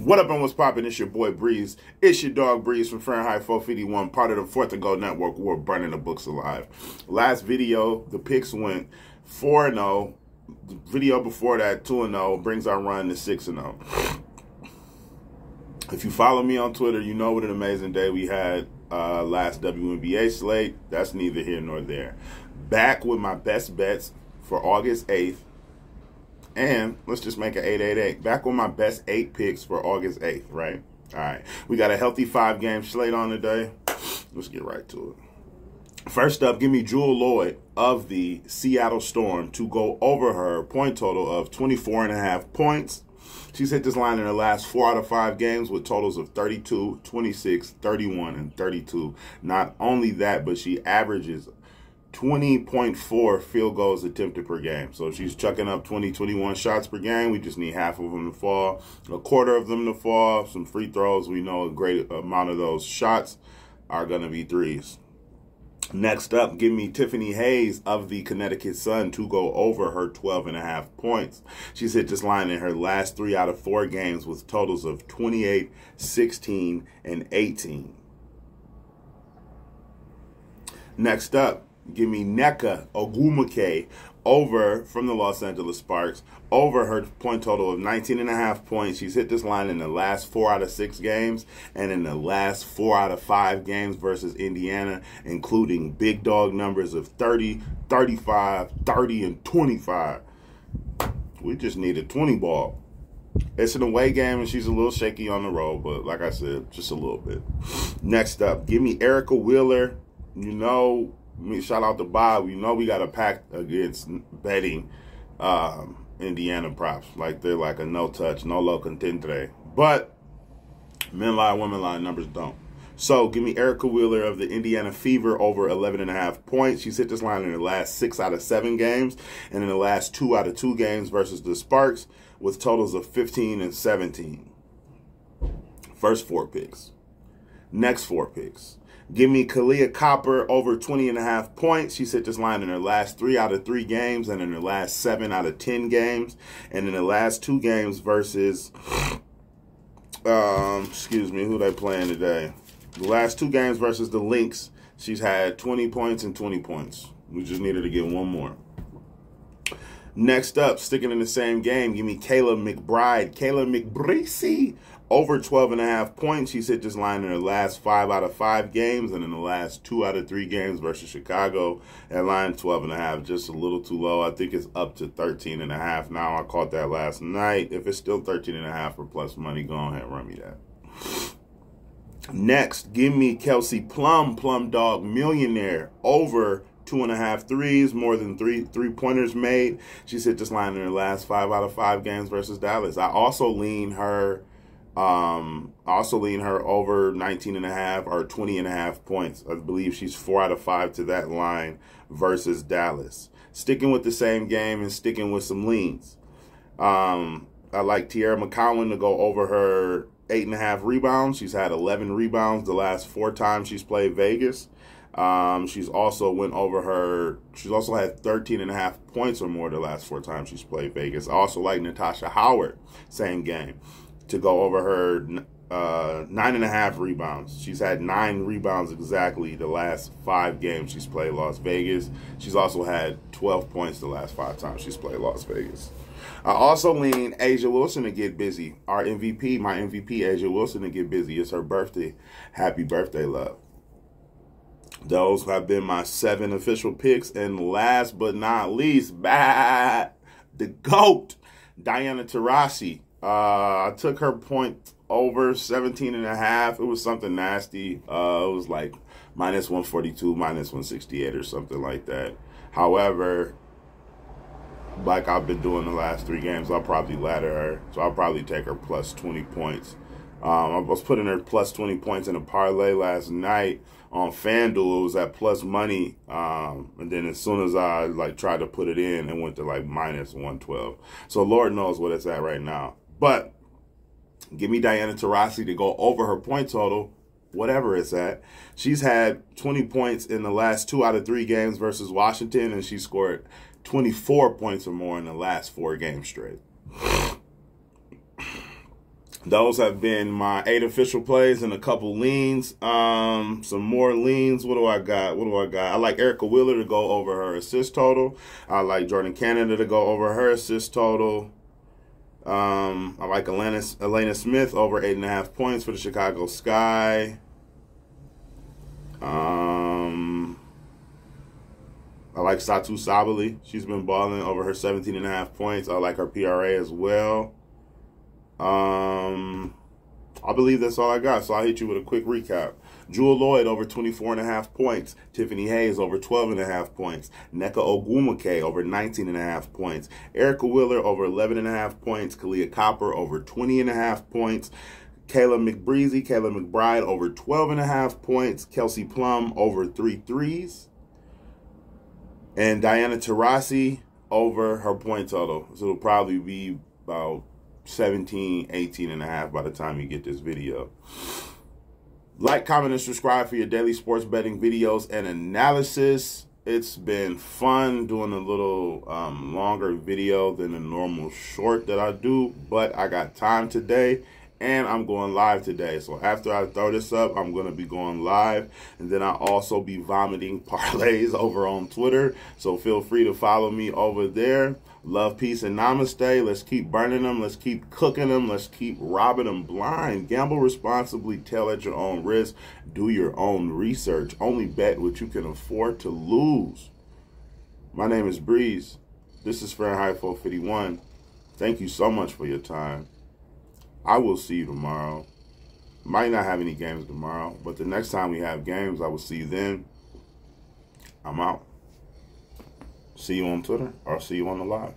What up and what's poppin'? It's your boy Breeze. It's your dog Breeze from Fahrenheit 451, part of the Fourth and Go Network. We're burning the books alive. Last video, the picks went 4 0. The video before that, 2 0, brings our run to 6 0. If you follow me on Twitter, you know what an amazing day we had uh, last WNBA slate. That's neither here nor there. Back with my best bets for August 8th. And let's just make it 888. Back on my best eight picks for August 8th, right? All right. We got a healthy five game slate on today. Let's get right to it. First up, give me Jewell Loyd of the Seattle Storm to go over her point total of 24 and a half points She's hit this line in her last four out of five games with totals of 32, 26, 31, and 32. Not only that, but she averages 20.4 field goals attempted per game. So she's chucking up 20, 21 shots per game. We just need half of them to fall, a quarter of them to fall, some free throws. We know a great amount of those shots are going to be threes. Next up, give me Tiffany Hayes of the Connecticut Sun to go over her 12 and a half points. She's hit this line in her last three out of four games with totals of 28, 16, and 18. Next up, give me Nneka Ogwumike over from the Los Angeles Sparks, over her point total of 19 and a half points. She's hit this line in the last four out of six games and in the last four out of five games versus Indiana, including big dog numbers of 30, 35, 30, and 25. We just need a 20 ball. It's an away game and she's a little shaky on the road, but like I said, just a little bit. Next up, give me Erica Wheeler. You know, me shout out to Bob. You know we got a pack against betting um, Indiana props. Like they're like a no touch, nolo contendere. But men lie, women lie, numbers don't. So give me Erica Wheeler of the Indiana Fever over 11 and a half points. She's hit this line in the last six out of seven games and in the last two out of two games versus the Sparks with totals of 15 and 17. First four picks. Next four picks. Give me Kahleah Copper over 20 and a half points. She set this line in her last three out of three games and in her last seven out of 10 games. And in the last two games versus, um, excuse me, who they playing today? The last two games versus the Lynx, she's had 20 points and 20 points. We just needed to get one more. Next up, sticking in the same game, give me Kayla McBride. Kayla McBreezy over 12 and a half points. She's hit this line in her last five out of five games and in the last two out of three games versus Chicago. At line 12 and a half, just a little too low. I think it's up to 13 and a half now. I caught that last night. If it's still 13 and a half for plus money, go ahead and run me that. Next, give me Kelsey Plum, Plum Dog Millionaire, over two and a half threes, more than three three pointers made. She's hit this line in her last five out of five games versus Dallas. I also lean her um, also lean her over 19 and a half or 20 and a half points. I believe she's four out of five to that line versus Dallas. Sticking with the same game and sticking with some leans. Um, I like Teaira McCowan to go over her eight and a half rebounds. She's had 11 rebounds the last four times she's played Vegas. Um, she's also went over her, she's also had 13 and a half points or more the last four times she's played Vegas. I also like Natasha Howard, same game to go over her uh, nine and a half rebounds. She's had nine rebounds exactly the last five games she's played Las Vegas. She's also had 12 points the last five times she's played Las Vegas. I also lean A'ja Wilson to get busy. Our MVP, my MVP, A'ja Wilson to get busy. It's her birthday. Happy birthday, love. Those have been my seven official picks. And last but not least, bah, the GOAT, Diana Taurasi uh, I took her point over 17 and a half. It was something nasty. Uh, it was like minus 142, minus 168 or something like that. However, like I've been doing the last three games, I'll probably ladder her. So I'll probably take her plus 20 points. Um, I was putting her plus 20 points in a parlay last night on FanDuel. It was at plus money. Um, and then as soon as I like tried to put it in, it went to like minus 112. So Lord knows what it's at right now. But give me Diana Taurasi to go over her point total, whatever it's at. She's had 20 points in the last two out of three games versus Washington, and she scored 24 points or more in the last four games straight. those have been my eight official plays and a couple leans. Um, some more leans. What do I got? What do I got? I like Erica Wheeler to go over her assist total. I like Jordan Canada to go over her assist total. Um, I like Alanna, Alanna Smith over eight and a half points for the Chicago Sky. Um, I like Satou Sabally. She's been balling over her 17 and a half points. I like her PRA as well. Um, I believe that's all I got. So I'll hit you with a quick recap. Jewell Loyd over 24 and a half points. Tiffany Hayes over 12 and a half points. Nneka Ogwumike over 19 and a half points. Erica Wheeler over 11 and a half points. Kahleah Copper over 20 and a half points. Kayla McBreezy, Kayla McBride over 12 and a half points. Kelsey Plum over three threes. And Diana Taurasi over her point total. So it'll probably be about 17, 18 and a half by the time you get this video. Like, comment, and subscribe for your daily sports betting videos and analysis. It's been fun doing a little um, longer video than a normal short that I do, but I got time today and I'm going live today. So after I throw this up, I'm going to be going live. And then I'll also be vomiting parlays over on Twitter. So feel free to follow me over there. Love, peace, and namaste. Let's keep burning them. Let's keep cooking them. Let's keep robbing them blind. Gamble responsibly. Tell at your own risk. Do your own research. Only bet what you can afford to lose. My name is Breeze. This is Fahrenheit 451. Thank you so much for your time. I will see you tomorrow. Might not have any games tomorrow, but the next time we have games, I will see you then. I'm out. See you on Twitter or see you on the live.